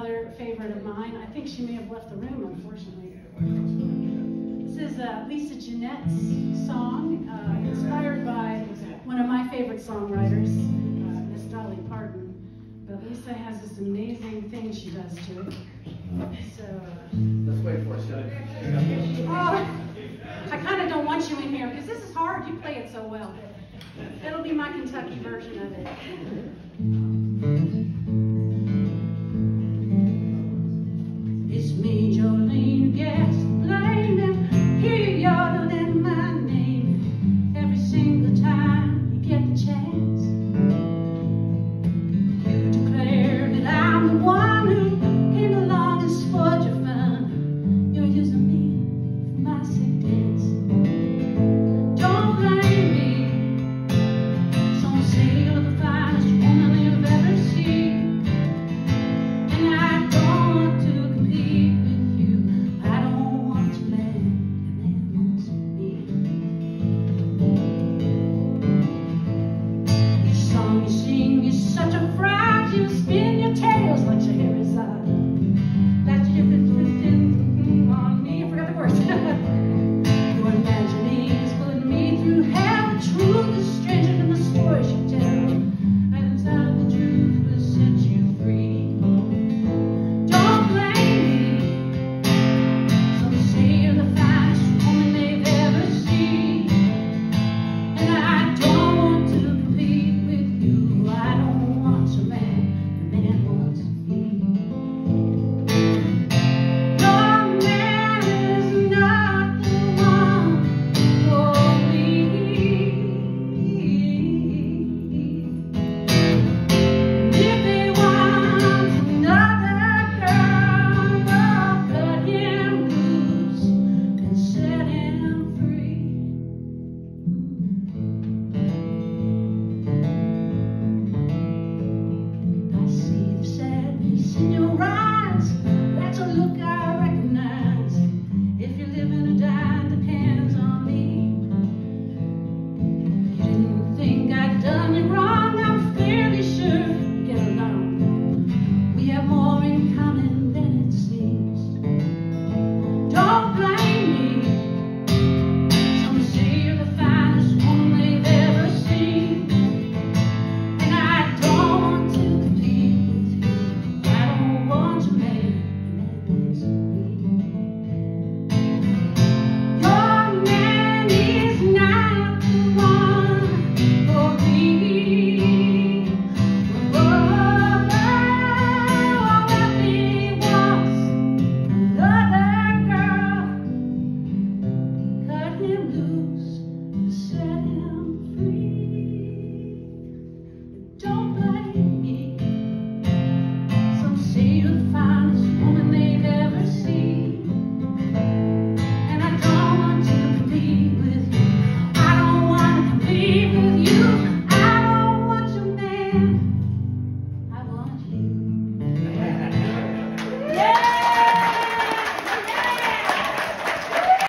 another favorite of mine. I think she may have left the room, unfortunately. This is uh, Lisa Jeanette's song, uh, inspired by one of my favorite songwriters, uh, Miss Dolly Parton. But Lisa has this amazing thing she does to it. So, uh, Let's wait for it. Oh, I kind of don't want you in here because this is hard. You play it so well. It'll be my Kentucky version of it.